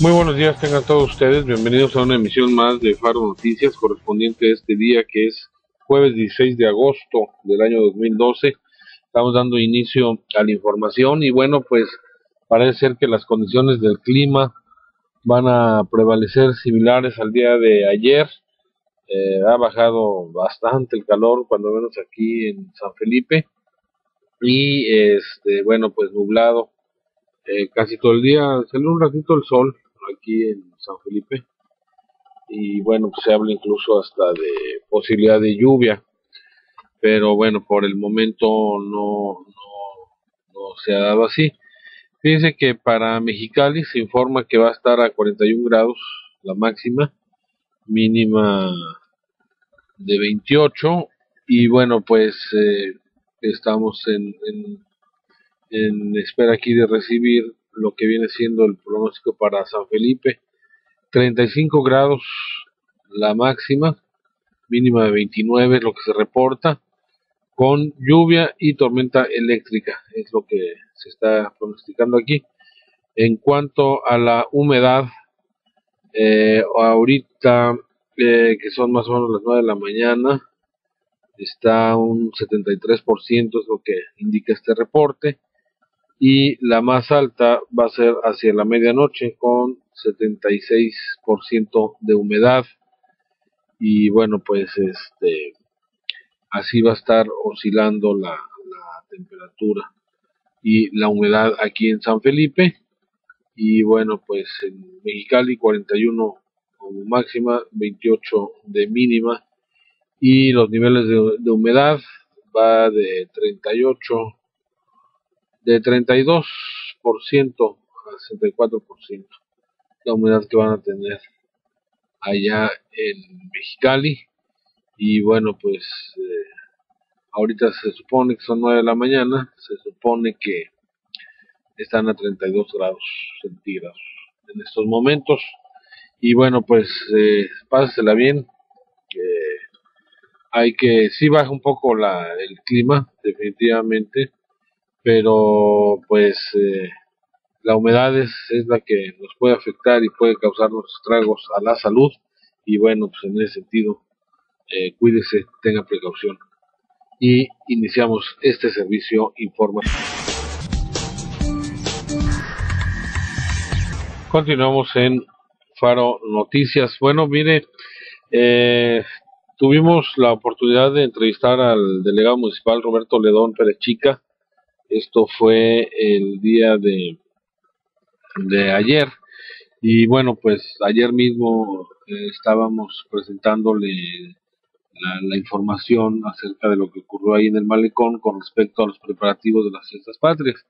Muy buenos días, tengan todos ustedes. Bienvenidos a una emisión más de Faro Noticias correspondiente a este día que es jueves 16 de agosto del año 2012. Estamos dando inicio a la información y bueno, pues parece ser que las condiciones del clima van a prevalecer similares al día de ayer. Eh, ha bajado bastante el calor, cuando menos aquí en San Felipe. Y este, bueno, pues nublado eh, casi todo el día. Salió un ratito el sol, aquí en San Felipe. Y bueno, pues se habla incluso hasta de posibilidad de lluvia, pero bueno, por el momento no, no, se ha dado así. Fíjense que para Mexicali se informa que va a estar a 41 grados la máxima, mínima de 28 y bueno, pues eh, estamos en, en espera aquí de recibir lo que viene siendo el pronóstico para San Felipe. 35 grados la máxima, mínima de 29 es lo que se reporta, con lluvia y tormenta eléctrica, es lo que se está pronosticando aquí. En cuanto a la humedad, eh, ahorita eh, que son más o menos las 9 de la mañana, está un 73% es lo que indica este reporte y la más alta va a ser hacia la medianoche con 76% de humedad. Y bueno pues este así va a estar oscilando la, temperatura y la humedad aquí en San Felipe. Y bueno pues en Mexicali 41 como máxima 28 de mínima. Y los niveles de, de humedad va de 38 de 32% a 64% la humedad que van a tener allá en Mexicali. Y bueno pues eh, ahorita se supone que son 9 de la mañana se supone que están a 32 grados centígrados en estos momentos. Y bueno pues eh, pásesela bien hay que sí baja un poco la, el clima definitivamente pero pues eh, la humedad es, la que nos puede afectar y puede causarnos estragos a la salud. Y bueno pues en ese sentido eh, cuídese tenga precaución. Y iniciamos este servicio informativo continuamos en Faro Noticias. Bueno mire eh, tuvimos la oportunidad de entrevistar al delegado municipal Roberto Ledón Pérez Chica esto fue el día de, de ayer. Y bueno, pues ayer mismo eh, estábamos presentándole la, la, información acerca de lo que ocurrió ahí en el malecón con respecto a los preparativos de las fiestas patrias.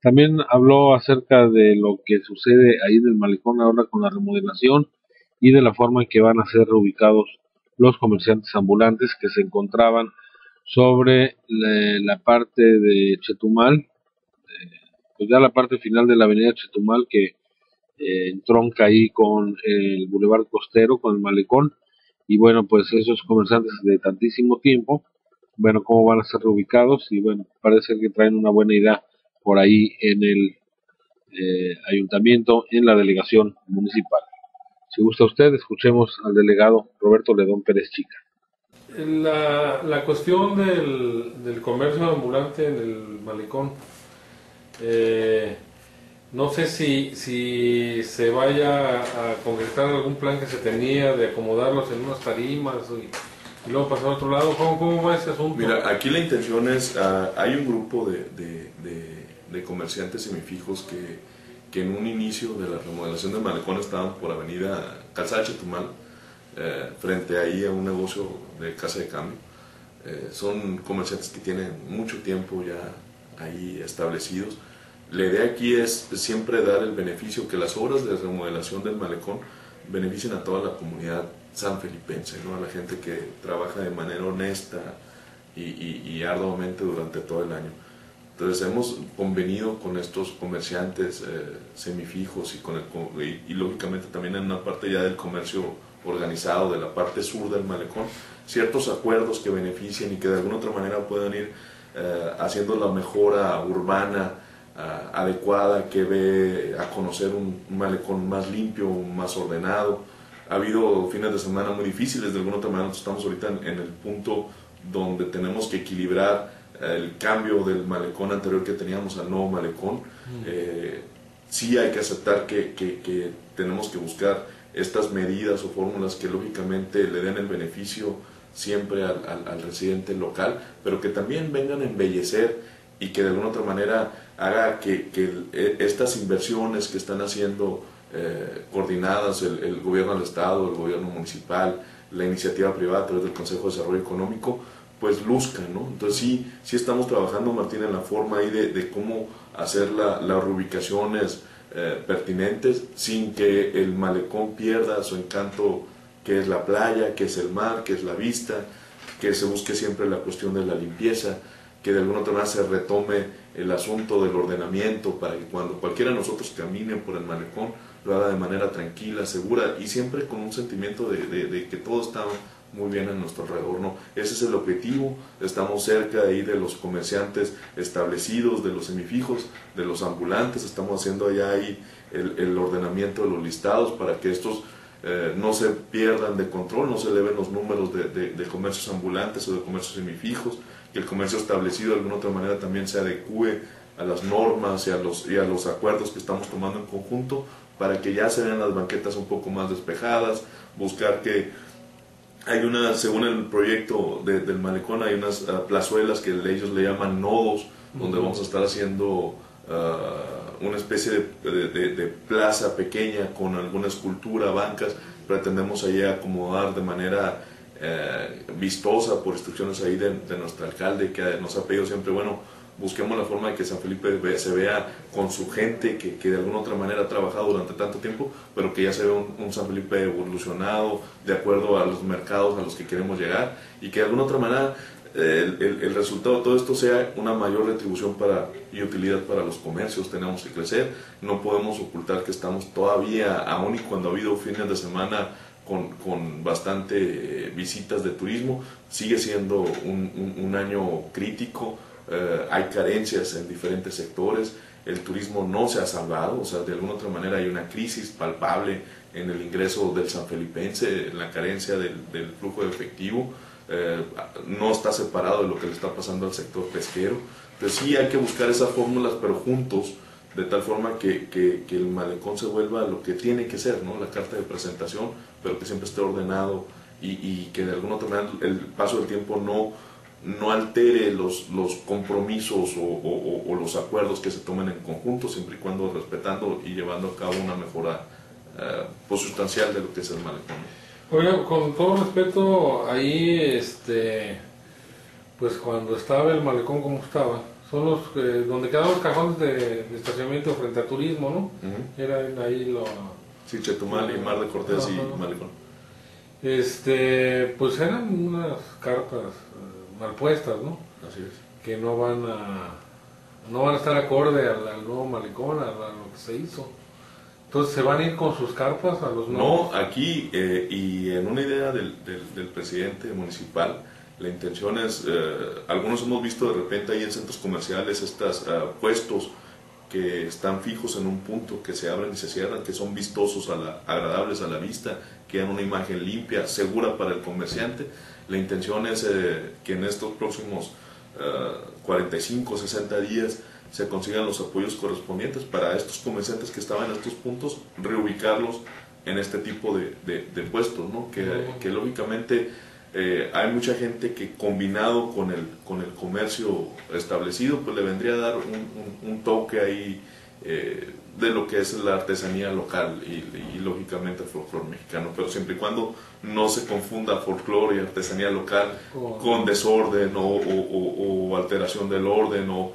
También habló acerca de lo que sucede ahí en el malecón ahora con la remodelación y de la forma en que van a ser reubicados los comerciantes ambulantes que se encontraban sobre la, parte de Chetumal, eh, pues ya la parte final de la avenida Chetumal que eh, entronca ahí con el Boulevard Costero, con el Malecón, y bueno, pues esos comerciantes de tantísimo tiempo, bueno, cómo van a ser reubicados, y bueno, parece que traen una buena idea por ahí en el eh, ayuntamiento, en la delegación municipal. Si gusta usted, escuchemos al delegado Roberto Ledón Pérez Chica. La, la cuestión del, del, comercio ambulante en el malecón, eh, no sé si, si se vaya a concretar algún plan que se tenía de acomodarlos en unas tarimas y, luego pasar a otro lado. ¿Cómo, ¿Cómo, va ese asunto? Mira, aquí la intención es, uh, hay un grupo de, de, comerciantes semifijos que, que en un inicio de la remodelación del malecón estaban por avenida Calzada Chetumal, eh, frente ahí a un negocio de casa de cambio. Eh, son comerciantes que tienen mucho tiempo ya ahí establecidos. La idea aquí es siempre dar el beneficio que las obras de remodelación del malecón beneficien a toda la comunidad sanfelipense, ¿no? a la gente que trabaja de manera honesta y, y, arduamente durante todo el año. Entonces hemos convenido con estos comerciantes eh, semifijos y, con el, y, y, lógicamente también en una parte ya del comercio organizado de la parte sur del malecón, ciertos acuerdos que beneficien y que de alguna otra manera puedan ir eh, haciendo la mejora urbana ah, adecuada, que ve a conocer un, malecón más limpio, más ordenado. Ha habido fines de semana muy difíciles, de alguna otra manera estamos ahorita en, el punto donde tenemos que equilibrar eh, el cambio del malecón anterior que teníamos al nuevo malecón. Eh, sí hay que aceptar que, que, tenemos que buscar estas medidas o fórmulas que lógicamente le den el beneficio siempre al, al, residente local, pero que también vengan a embellecer y que de alguna otra manera haga que, que e, estas inversiones que están haciendo eh, coordinadas el, gobierno del Estado, el gobierno municipal, la iniciativa privada a través del Consejo de Desarrollo Económico, pues luzcan, ¿no? Entonces sí, sí estamos trabajando, Martín, en la forma ahí de, de cómo hacer la, las reubicaciones eh, pertinentes sin que el malecón pierda su encanto que es la playa, que es el mar, que es la vista, que se busque siempre la cuestión de la limpieza, que de alguna otra manera se retome el asunto del ordenamiento para que cuando cualquiera de nosotros camine por el malecón lo haga de manera tranquila, segura y siempre con un sentimiento de, que todo está muy bien a nuestro alrededor. ¿no? Ese es el objetivo, estamos cerca ahí de los comerciantes establecidos, de los semifijos, de los ambulantes, estamos haciendo allá ahí el, ordenamiento de los listados para que estos eh, no se pierdan de control, no se eleven los números de, de, comercios ambulantes o de comercios semifijos, que el comercio establecido de alguna otra manera también se adecue a las normas y a los, y a los acuerdos que estamos tomando en conjunto para que ya se vean las banquetas un poco más despejadas, buscar que hay una, según el proyecto del malecón, hay unas uh, plazuelas que ellos le llaman nodos, donde vamos a estar haciendo uh, una especie de, de, plaza pequeña con alguna escultura, bancas. Pretendemos ahí acomodar de manera eh, vistosa por instrucciones ahí de, de nuestro alcalde que nos ha pedido siempre, bueno, busquemos la forma de que San Felipe se vea con su gente que, que, de alguna otra manera ha trabajado durante tanto tiempo, pero que ya se vea un, San Felipe evolucionado de acuerdo a los mercados a los que queremos llegar y que de alguna otra manera eh, el, el, resultado de todo esto sea una mayor retribución para, y utilidad para los comercios. Tenemos que crecer, no podemos ocultar que estamos todavía, aún y cuando ha habido fines de semana con, con bastante eh, visitas de turismo, sigue siendo un, un, un año crítico eh, hay carencias en diferentes sectores, el turismo no se ha salvado, o sea, de alguna otra manera hay una crisis palpable en el ingreso del sanfelipense, en la carencia del, flujo de efectivo, eh, no está separado de lo que le está pasando al sector pesquero. Entonces sí hay que buscar esas fórmulas, pero juntos, de tal forma que, que, el malecón se vuelva lo que tiene que ser, ¿no? la carta de presentación, pero que siempre esté ordenado y, y que de alguna otra manera el paso del tiempo no no altere los, los compromisos o, los acuerdos que se tomen en conjunto, siempre y cuando respetando y llevando a cabo una mejora eh, pues, sustancial de lo que es el malecón. Oiga, con todo respeto, ahí, este, pues cuando estaba el malecón como estaba, son los eh, donde quedaban los cajones de, estacionamiento frente a turismo, ¿no? Era ahí lo... Sí, Chetumal y Mar de Cortés y Malecón. Este, pues eran unas cartas mal puestas, ¿no? Así es. Que no van a, no van a estar acorde al, nuevo malecón, a, lo que se hizo. Entonces, ¿se van a ir con sus carpas a los nuevos? No, aquí, eh, y en una idea del, del, presidente municipal, la intención es, eh, algunos hemos visto de repente ahí en centros comerciales estos eh, puestos que están fijos en un punto, que se abren y se cierran, que son vistosos, a la, agradables a la vista, que dan una imagen limpia, segura para el comerciante la intención es eh, que en estos próximos 45, eh, 60 días se consigan los apoyos correspondientes para estos comerciantes que estaban en estos puntos, reubicarlos en este tipo de, de, puestos, ¿no? que, que lógicamente eh, hay mucha gente que combinado con el, con el comercio establecido, pues le vendría a dar un, un, toque ahí de lo que es la artesanía local y, lógicamente el folclore mexicano, pero siempre y cuando no se confunda folclore y artesanía local con desorden o, alteración del orden o,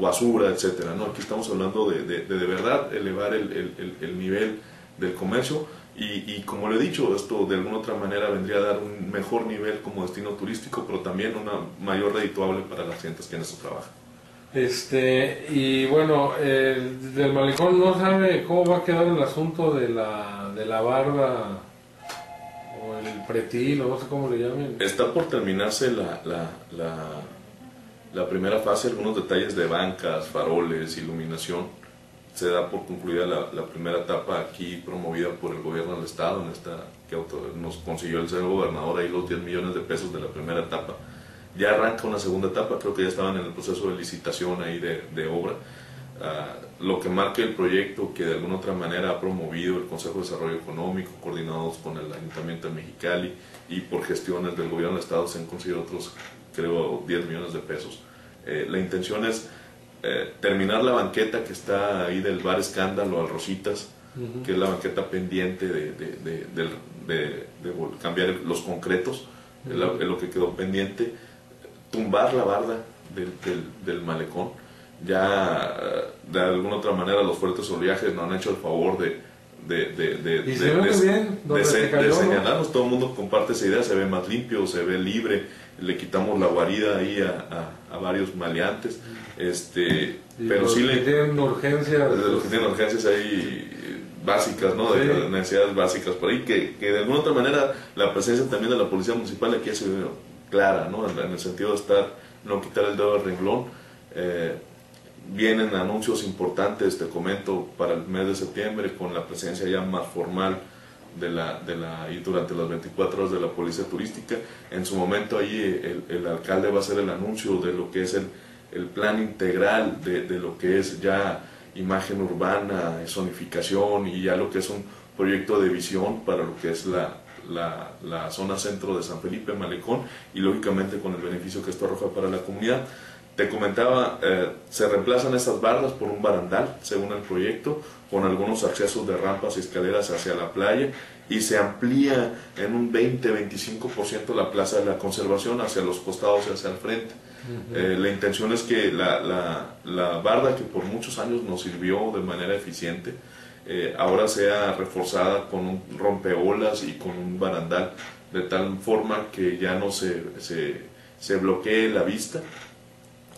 basura, etcétera. ¿no? Aquí estamos hablando de de, de, verdad elevar el, el, nivel del comercio y, y, como le he dicho, esto de alguna otra manera vendría a dar un mejor nivel como destino turístico, pero también una mayor redituable para las gentes que en eso trabajan. Este, y bueno, el, del malecón no sabe cómo va a quedar el asunto de la, de la barba o el pretil o no sé cómo le llamen. Está por terminarse la, la, la, la primera fase, algunos detalles de bancas, faroles, iluminación, se da por concluida la, primera etapa aquí promovida por el gobierno del estado, en esta que nos consiguió el señor gobernador ahí los 10 millones de pesos de la primera etapa. Ya arranca una segunda etapa, creo que ya estaban en el proceso de licitación ahí de, obra. Ah, lo que marca el proyecto que de alguna otra manera ha promovido el Consejo de Desarrollo Económico, coordinados con el Ayuntamiento de Mexicali y por gestiones del gobierno del Estado se han conseguido otros, creo, 10 millones de pesos. Eh, la intención es eh, terminar la banqueta que está ahí del bar Escándalo al Rositas, que es la banqueta pendiente de, de, cambiar los concretos, es, lo que quedó pendiente, tumbar la barda del, del malecón. Ya de alguna otra manera los fuertes oleajes nos han hecho el favor de, de, de, de, de, señalarnos, todo el mundo comparte esa idea, se ve más limpio, se ve libre, le quitamos la guarida ahí a, a, varios maleantes, este, pero sí le... tienen urgencias. Los que tienen urgencias ahí básicas, ¿no? De necesidades básicas por ahí, que, que, de alguna otra manera la presencia también de la policía municipal aquí ha sido clara, ¿no? En, el sentido de estar, no quitar el dedo del renglón. Eh, Vienen anuncios importantes, te comento, para el mes de septiembre con la presencia ya más formal de la, de la, y durante las 24 horas de la policía turística. En su momento ahí el, el alcalde va a hacer el anuncio de lo que es el, el plan integral de, de, lo que es ya imagen urbana, zonificación y ya lo que es un proyecto de visión para lo que es la, la, la zona centro de San Felipe, Malecón y lógicamente con el beneficio que esto arroja para la comunidad. Te comentaba, eh, se reemplazan estas bardas por un barandal, según el proyecto, con algunos accesos de rampas y escaleras hacia la playa y se amplía en un 20-25% la plaza de la conservación hacia los costados y hacia el frente. Eh, la intención es que la, la, la, barda que por muchos años nos sirvió de manera eficiente, eh, ahora sea reforzada con un rompeolas y con un barandal, de tal forma que ya no se, se, se bloquee la vista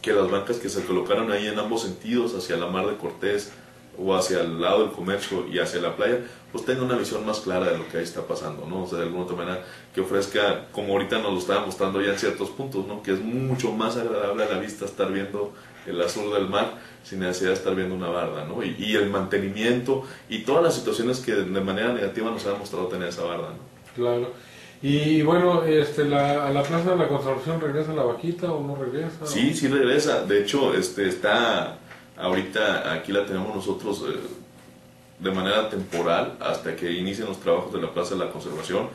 que las bancas que se colocaron ahí en ambos sentidos, hacia la mar de Cortés o hacia el lado del comercio y hacia la playa, pues tenga una visión más clara de lo que ahí está pasando, ¿no? O sea, de alguna otra manera que ofrezca, como ahorita nos lo estaba mostrando ya en ciertos puntos, ¿no? Que es mucho más agradable a la vista estar viendo el azul del mar sin necesidad de estar viendo una barda, ¿no? Y, y el mantenimiento y todas las situaciones que de manera negativa nos ha mostrado tener esa barda, ¿no? Claro. Y bueno, este, la, a la Plaza de la Conservación regresa la vaquita o no regresa? Sí, sí regresa. De hecho, este, está ahorita aquí la tenemos nosotros eh, de manera temporal hasta que inicien los trabajos de la Plaza de la Conservación.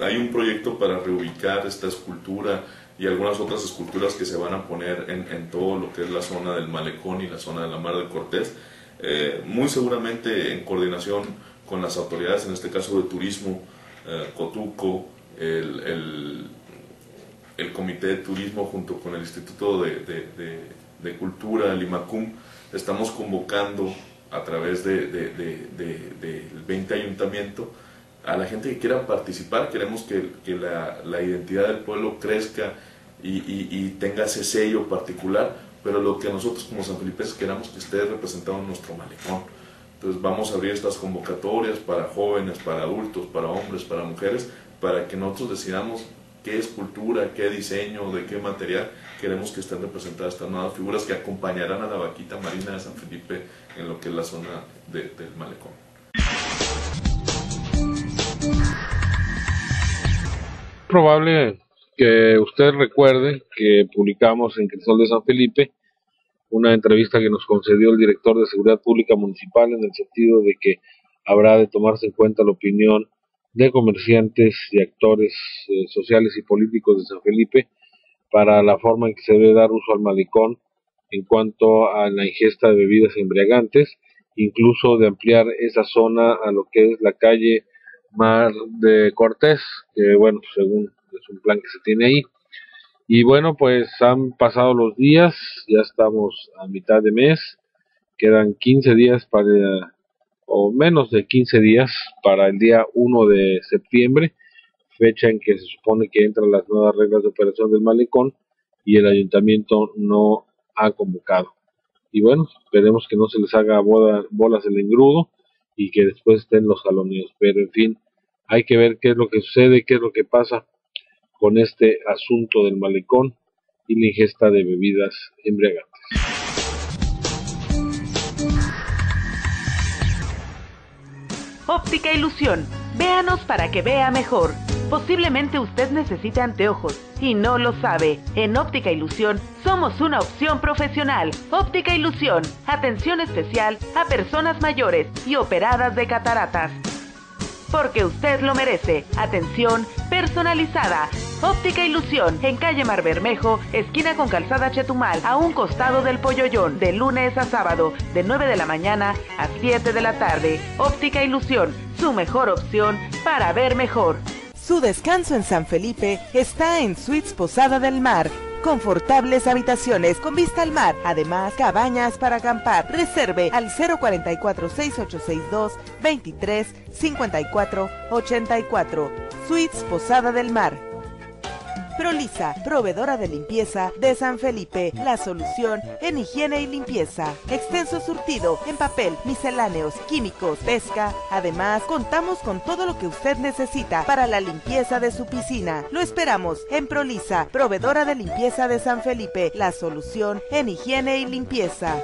Hay un proyecto para reubicar esta escultura y algunas otras esculturas que se van a poner en, en todo lo que es la zona del malecón y la zona de la Mar del Cortés. Eh, muy seguramente en coordinación con las autoridades, en este caso de turismo, eh, Cotuco, el, el, el, Comité de Turismo junto con el Instituto de, de, de, Cultura, el IMACUM, estamos convocando a través del de, 20 ayuntamiento a la gente que quiera participar, queremos que, que la, la, identidad del pueblo crezca y, y, y, tenga ese sello particular, pero lo que nosotros como San Felipe queramos que esté representado en nuestro malecón. Entonces vamos a abrir estas convocatorias para jóvenes, para adultos, para hombres, para mujeres, para que nosotros decidamos qué escultura, qué diseño, de qué material queremos que estén representadas estas nuevas figuras que acompañarán a la vaquita marina de San Felipe en lo que es la zona del malecón. Probable que usted recuerde que publicamos en Crisol de San Felipe una entrevista que nos concedió el director de Seguridad Pública Municipal en el sentido de que habrá de tomarse en cuenta la opinión de comerciantes y actores eh, sociales y políticos de San Felipe para la forma en que se debe dar uso al malecón en cuanto a la ingesta de bebidas embriagantes, incluso de ampliar esa zona a lo que es la calle Mar de Cortés, que bueno, según es un plan que se tiene ahí. Y bueno, pues han pasado los días, ya estamos a mitad de mes, quedan 15 días para o menos de 15 días para el día 1 de septiembre, fecha en que se supone que entran las nuevas reglas de operación del malecón y el ayuntamiento no ha convocado. Y bueno, esperemos que no se les haga bolas el engrudo y que después estén los jaloneos. Pero en fin, hay que ver qué es lo que sucede, qué es lo que pasa con este asunto del malecón y la ingesta de bebidas embriagantes. Óptica Ilusión. Véanos para que vea mejor. Posiblemente usted necesite anteojos y no lo sabe. En Óptica Ilusión somos una opción profesional. Óptica Ilusión. Atención especial a personas mayores y operadas de cataratas. Porque usted lo merece. Atención personalizada. Óptica Ilusión, en calle Mar Bermejo, esquina con calzada Chetumal, a un costado del Polloyón, de lunes a sábado, de 9 de la mañana a 7 de la tarde. Óptica Ilusión, su mejor opción para ver mejor. Su descanso en San Felipe está en Suites Posada del Mar. Confortables habitaciones con vista al mar, además cabañas para acampar. Reserve al 044 6862 23 54 84. Suites Posada del Mar. Prolisa, proveedora de limpieza de San Felipe, la solución en higiene y limpieza. Extenso surtido en papel, misceláneos, químicos, pesca. Además, contamos con todo lo que usted necesita para la limpieza de su piscina. Lo esperamos en Prolisa, proveedora de limpieza de San Felipe, la solución en higiene y limpieza.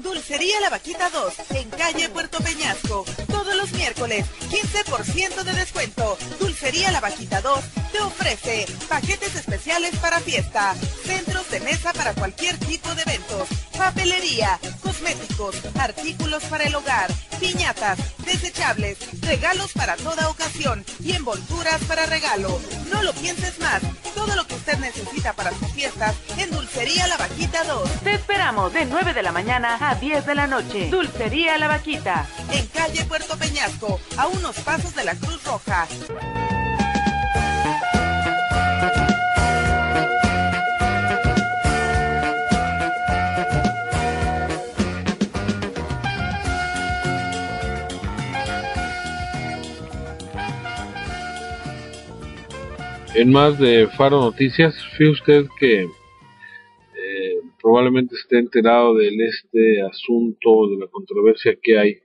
Dulcería La Vaquita 2, en calle Puerto Peñasco. Todos los miércoles, 15% de descuento. Dulcería La Vaquita 2 te ofrece paquetes especiales para fiesta, centros de mesa para cualquier tipo de eventos, papelería, cosméticos, artículos para el hogar, piñatas, desechables, regalos para toda ocasión y envolturas para regalo. No lo pienses más. Todo lo que usted necesita para sus fiestas en Dulcería La Vaquita 2. Te esperamos de 9 de la mañana a 10 de la noche. Dulcería La Vaquita. En calle Puerto Peñasco, a unos pasos de la Cruz Roja. En más de Faro Noticias, fíjese usted que eh, probablemente esté enterado de este asunto, de la controversia que hay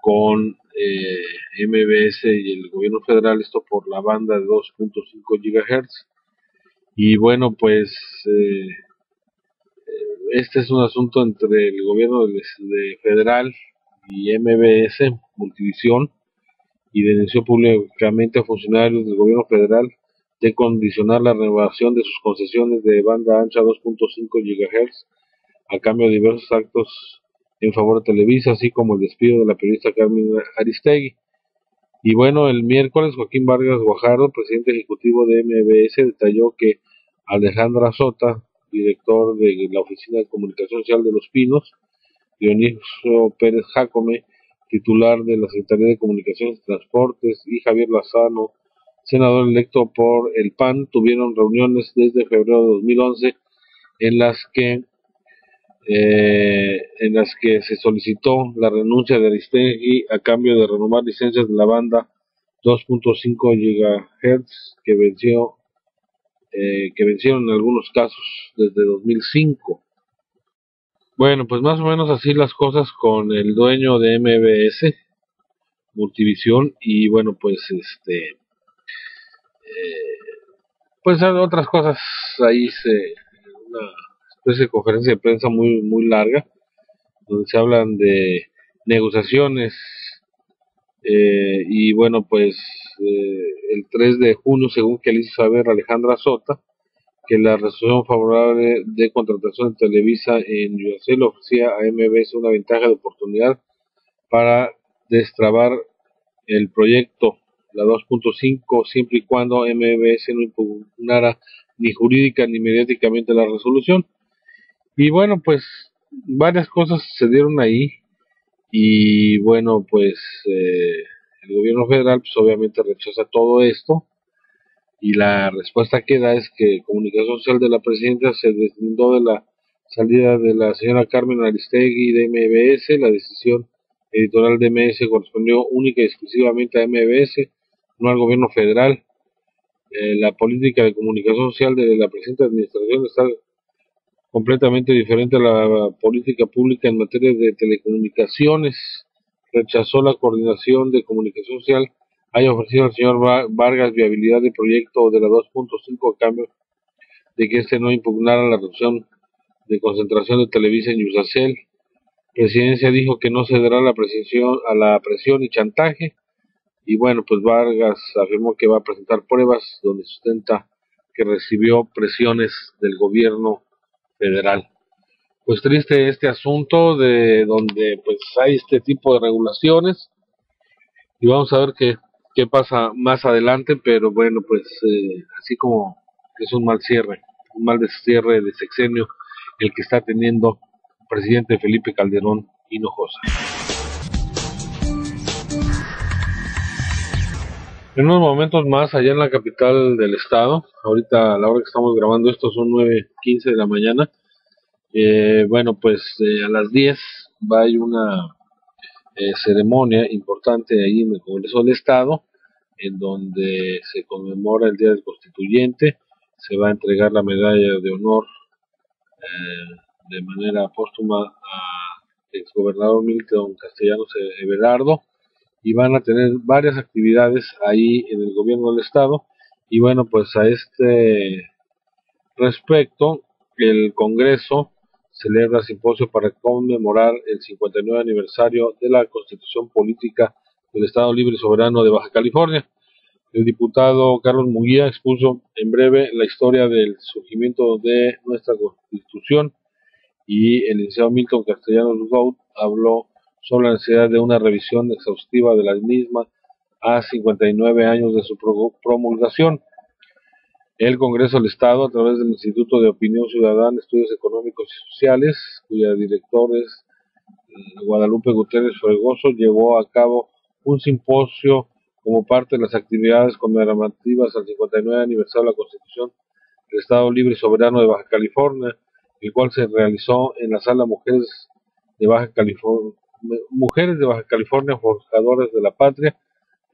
con eh, MBS y el gobierno federal, esto por la banda de 2.5 GHz. Y bueno, pues eh, este es un asunto entre el gobierno de federal y MBS, Multivisión, y denunció públicamente a funcionarios del gobierno federal de condicionar la renovación de sus concesiones de banda ancha 2.5 GHz a cambio de diversos actos en favor de Televisa, así como el despido de la periodista Carmen Aristegui. Y bueno, el miércoles Joaquín Vargas Guajardo, presidente ejecutivo de MBS, detalló que Alejandra Sota, director de la Oficina de Comunicación Social de Los Pinos, Dionisio Pérez Jacome, titular de la Secretaría de Comunicaciones y Transportes, y Javier Lazano, senador electo por el PAN, tuvieron reuniones desde febrero de 2011 en las que eh, en las que se solicitó la renuncia de Aristegui a cambio de renovar licencias de la banda 2.5 GHz que venció eh, que vencieron en algunos casos desde 2005. Bueno, pues más o menos así las cosas con el dueño de MBS, Multivisión, y bueno, pues este eh, pues otras cosas. Ahí se una especie de conferencia de prensa muy muy larga donde se hablan de negociaciones eh, y bueno pues eh, el 3 de junio según que le hizo saber Alejandra Sota que la resolución favorable de contratación de Televisa en le ofrecía a MBS una ventaja de oportunidad para destrabar el proyecto la 2.5 siempre y cuando MBS no impugnara ni jurídica ni mediáticamente la resolución. Y bueno, pues varias cosas se dieron ahí. Y bueno, pues eh, el gobierno federal pues obviamente rechaza todo esto. Y la respuesta que da es que Comunicación Social de la Presidenta se deslindó de la salida de la señora Carmen Aristegui de MBS, la decisión editorial de MS correspondió única y exclusivamente a MBS no al gobierno federal. Eh, la política de comunicación social de la presente administración está completamente diferente a la política pública en materia de telecomunicaciones. Rechazó la coordinación de comunicación social haya ofrecido al señor Vargas viabilidad de proyecto de la 2.5 a cambio de que este no impugnara la reducción de concentración de Televisa en Yusacel. Presidencia dijo que no cederá la presión, a la presión y chantaje. Y bueno, pues Vargas afirmó que va a presentar pruebas donde sustenta que recibió presiones del gobierno federal. Pues triste este asunto de donde pues hay este tipo de regulaciones y vamos a ver qué, qué pasa más adelante, pero bueno, pues eh, así como es un mal cierre, un mal cierre de sexenio el que está teniendo el presidente Felipe Calderón Hinojosa. En unos momentos más, allá en la capital del estado, ahorita a la hora que estamos grabando esto son 9.15 de la mañana, eh, bueno, pues eh, a las 10 va a haber una eh, ceremonia importante ahí en el Congreso del Estado, en donde se conmemora el Día del Constituyente, se va a entregar la medalla de honor de manera póstuma a exgobernador Milton Castellanos Everardo, y van a tener varias actividades ahí en el gobierno del estado y bueno pues a este respecto el Congreso celebra simposio para conmemorar el 59 aniversario de la Constitución Política del Estado Libre y Soberano de Baja California. El diputado Carlos Munguía expuso en breve la historia del surgimiento de nuestra Constitución y el licenciado Milton Castellanos Gould habló sobre la necesidad de una revisión exhaustiva de la misma a 59 años de su promulgación. El Congreso del Estado, a través del Instituto de Opinión Ciudadana, Estudios Económicos y Sociales, cuya director es eh, Guadalupe Guterres Fregoso, llevó a cabo un simposio como parte de las actividades conmemorativas al 59 aniversario de la Constitución del Estado Libre y Soberano de Baja California, el cual se realizó en la Sala Mujeres de Baja California, Mujeres de Baja California Forjadoras de la Patria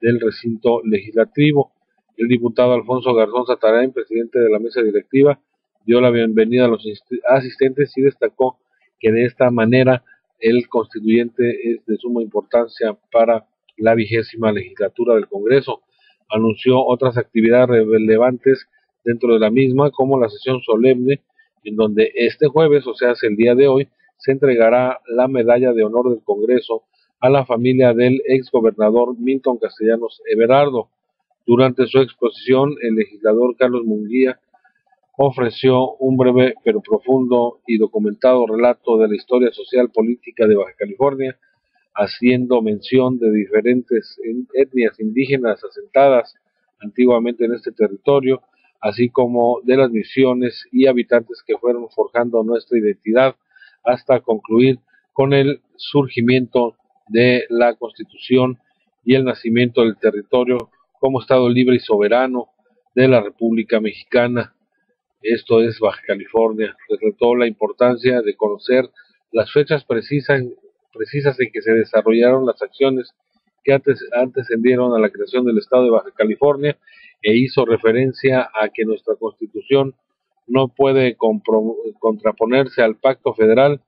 del recinto legislativo. El diputado Alfonso Garzón Satarain, presidente de la mesa directiva, dio la bienvenida a los asistentes y destacó que de esta manera el constituyente es de suma importancia para la vigésima legislatura del Congreso. Anunció otras actividades relevantes dentro de la misma, como la sesión solemne, en donde este jueves, o sea, el día de hoy, se entregará la medalla de honor del Congreso a la familia del ex gobernador Milton Castellanos Everardo. Durante su exposición, el legislador Carlos Munguía ofreció un breve pero profundo y documentado relato de la historia social política de Baja California, haciendo mención de diferentes etnias indígenas asentadas antiguamente en este territorio, así como de las misiones y habitantes que fueron forjando nuestra identidad hasta concluir con el surgimiento de la Constitución y el nacimiento del territorio como Estado libre y soberano de la República Mexicana. Esto es Baja California. Resaltó la importancia de conocer las fechas precisas, precisas en que se desarrollaron las acciones que antes, antecedieron a la creación del Estado de Baja California e hizo referencia a que nuestra Constitución no puede contraponerse al pacto federal.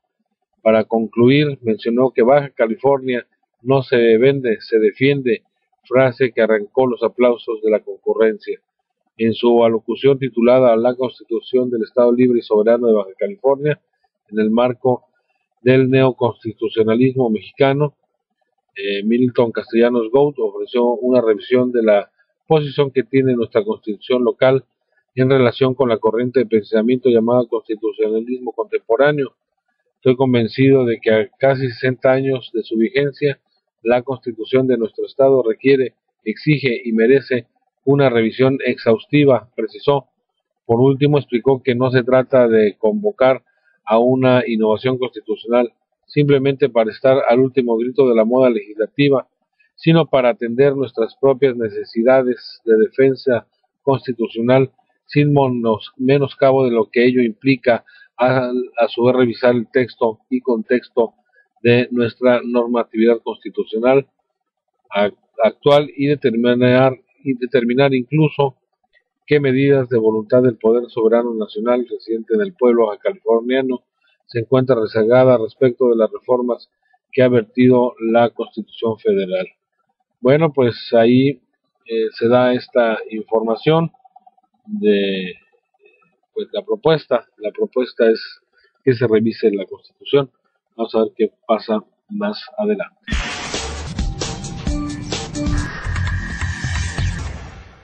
Para concluir, mencionó que Baja California no se vende, se defiende, frase que arrancó los aplausos de la concurrencia. En su alocución titulada La Constitución del Estado Libre y Soberano de Baja California, en el marco del neoconstitucionalismo mexicano, eh, Milton Castellanos Gould ofreció una revisión de la posición que tiene nuestra constitución local en relación con la corriente de pensamiento llamada constitucionalismo contemporáneo. Estoy convencido de que a casi 60 años de su vigencia, la constitución de nuestro Estado requiere, exige y merece una revisión exhaustiva, precisó. Por último, explicó que no se trata de convocar a una innovación constitucional simplemente para estar al último grito de la moda legislativa, sino para atender nuestras propias necesidades de defensa constitucional sin menoscabo de lo que ello implica a, su vez revisar el texto y contexto de nuestra normatividad constitucional actual y determinar, y determinar incluso qué medidas de voluntad del poder soberano nacional residente en el pueblo californiano se encuentra rezagada respecto de las reformas que ha vertido la Constitución Federal. Bueno, pues ahí eh, se da esta información de pues la propuesta, la propuesta es que se revise la Constitución. Vamos a ver qué pasa más adelante.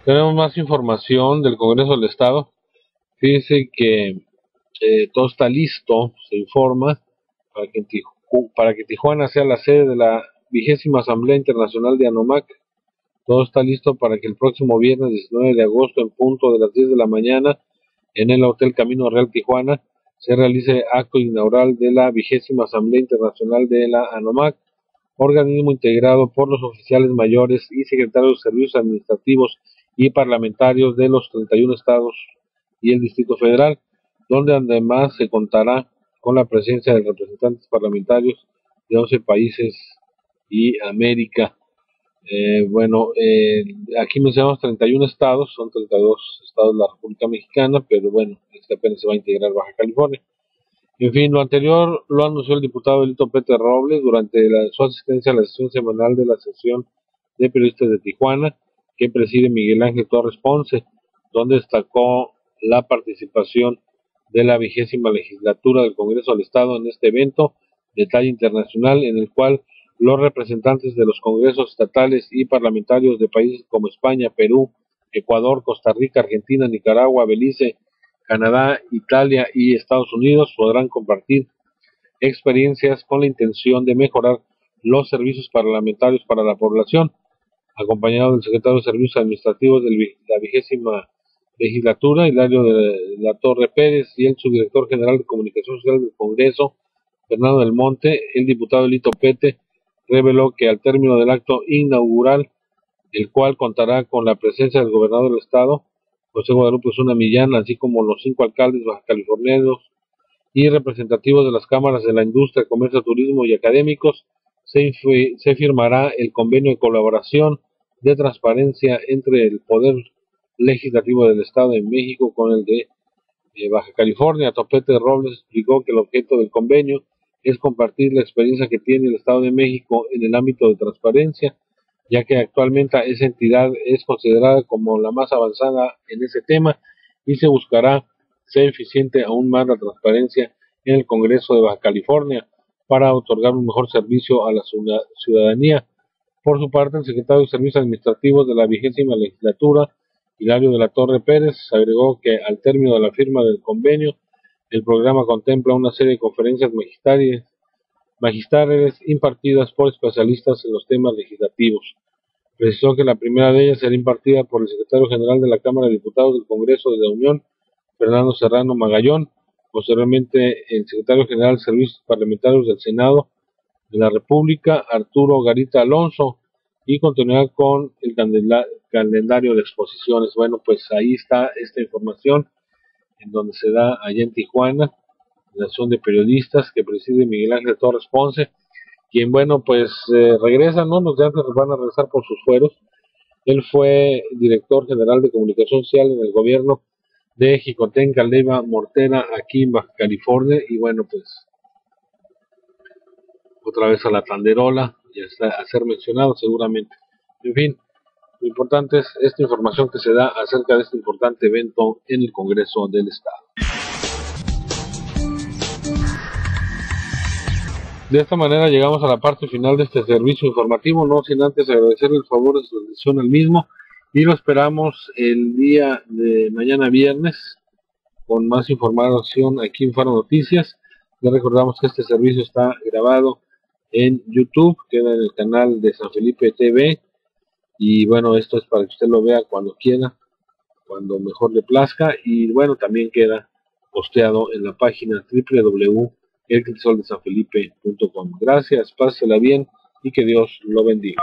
Tenemos más información del Congreso del Estado. Fíjense que eh, todo está listo, se informa, para que, para que Tijuana sea la sede de la vigésima Asamblea Internacional de ANOMAC. Todo está listo para que el próximo viernes 19 de agosto, en punto de las 10 de la mañana, en el Hotel Camino Real Tijuana, se realice acto inaugural de la vigésima Asamblea Internacional de la ANOMAC, organismo integrado por los oficiales mayores y secretarios de servicios administrativos y parlamentarios de los 31 estados y el Distrito Federal, donde además se contará con la presencia de representantes parlamentarios de 11 países y América. Eh, bueno, eh, aquí mencionamos 31 estados, son 32 estados de la República Mexicana, pero bueno, este apenas se va a integrar Baja California. En fin, lo anterior lo anunció el diputado Belito Peter Robles durante su asistencia a la sesión semanal de la sesión de periodistas de Tijuana, que preside Miguel Ángel Torres Ponce, donde destacó la participación de la vigésima legislatura del Congreso del Estado en este evento de talla internacional en el cual los representantes de los congresos estatales y parlamentarios de países como España, Perú, Ecuador, Costa Rica, Argentina, Nicaragua, Belice, Canadá, Italia y Estados Unidos podrán compartir experiencias con la intención de mejorar los servicios parlamentarios para la población, acompañado del secretario de Servicios Administrativos de la vigésima legislatura, Hilario de la Torre Pérez, y el subdirector general de Comunicación Social del Congreso, Fernando del Monte, el diputado Lito Pete, reveló que al término del acto inaugural, el cual contará con la presencia del gobernador del estado, José Guadalupe Zuna Millán, así como los cinco alcaldes baja californianos y representativos de las cámaras de la industria, comercio, turismo y académicos, se, firmará el convenio de colaboración de transparencia entre el Poder Legislativo del Estado de México con el de Baja California. Topete Robles explicó que el objeto del convenio es compartir la experiencia que tiene el Estado de México en el ámbito de transparencia, ya que actualmente esa entidad es considerada como la más avanzada en ese tema y se buscará ser eficiente aún más la transparencia en el Congreso de Baja California para otorgar un mejor servicio a la ciudadanía. Por su parte, el secretario de Servicios Administrativos de la vigésima legislatura, Hilario de la Torre Pérez, agregó que al término de la firma del convenio, el programa contempla una serie de conferencias magistrales, impartidas por especialistas en los temas legislativos. Precisó que la primera de ellas será impartida por el secretario general de la Cámara de Diputados del Congreso de la Unión, Fernando Serrano Magallón, posteriormente el secretario general de Servicios Parlamentarios del Senado de la República, Arturo Garita Alonso, y continuar con el calendario de exposiciones. Bueno, pues ahí está esta información en donde se da allá en Tijuana, la Asociación de Periodistas que preside Miguel Ángel Torres Ponce, quien, bueno, pues eh, regresa, ¿no? Los de antes van a regresar por sus fueros. Él fue director general de comunicación social en el gobierno de Jicotén, Caldeva, Mortera, aquí en Baja California, y bueno, pues otra vez a la Tanderola, ya está a ser mencionado seguramente. En fin, lo importante es esta información que se da acerca de este importante evento en el Congreso del Estado. De esta manera llegamos a la parte final de este servicio informativo, no sin antes agradecer el favor de su atención al mismo y lo esperamos el día de mañana viernes con más información aquí en Faro Noticias. Le recordamos que este servicio está grabado en YouTube, queda en el canal de San Felipe TV y bueno, esto es para que usted lo vea cuando quiera, cuando mejor le plazca. Y bueno, también queda posteado en la página www.elcrisoldesanfelipe.com. Gracias, pásela bien y que Dios lo bendiga.